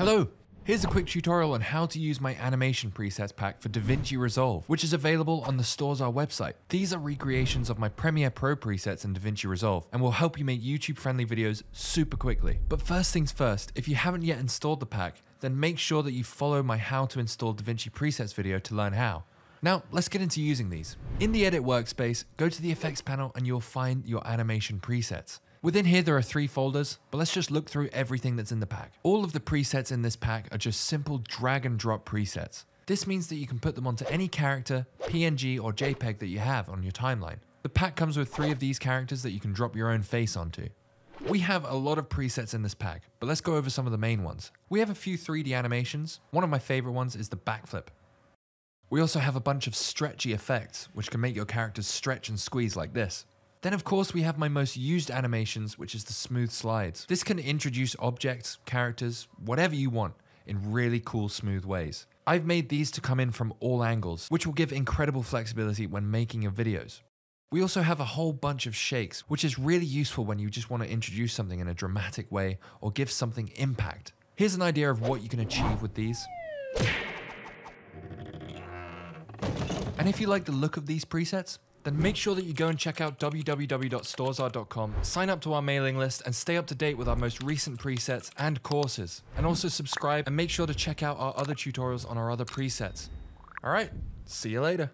Hello! Here's a quick tutorial on how to use my animation presets pack for DaVinci Resolve, which is available on the Storezar website. These are recreations of my Premiere Pro presets in DaVinci Resolve and will help you make YouTube friendly videos super quickly. But first things first, if you haven't yet installed the pack, then make sure that you follow my how to install DaVinci presets video to learn how. Now, let's get into using these. In the edit workspace, go to the effects panel and you'll find your animation presets. Within here there are three folders, but let's just look through everything that's in the pack. All of the presets in this pack are just simple drag and drop presets. This means that you can put them onto any character, PNG or JPEG that you have on your timeline. The pack comes with three of these characters that you can drop your own face onto. We have a lot of presets in this pack, but let's go over some of the main ones. We have a few 3D animations. One of my favorite ones is the backflip. We also have a bunch of stretchy effects, which can make your characters stretch and squeeze like this. Then of course we have my most used animations, which is the smooth slides. This can introduce objects, characters, whatever you want, in really cool smooth ways. I've made these to come in from all angles, which will give incredible flexibility when making your videos. We also have a whole bunch of shakes, which is really useful when you just want to introduce something in a dramatic way or give something impact. Here's an idea of what you can achieve with these. And if you like the look of these presets, then make sure that you go and check out www.storezar.com, sign up to our mailing list, and stay up to date with our most recent presets and courses. And also subscribe and make sure to check out our other tutorials on our other presets. Alright, see you later.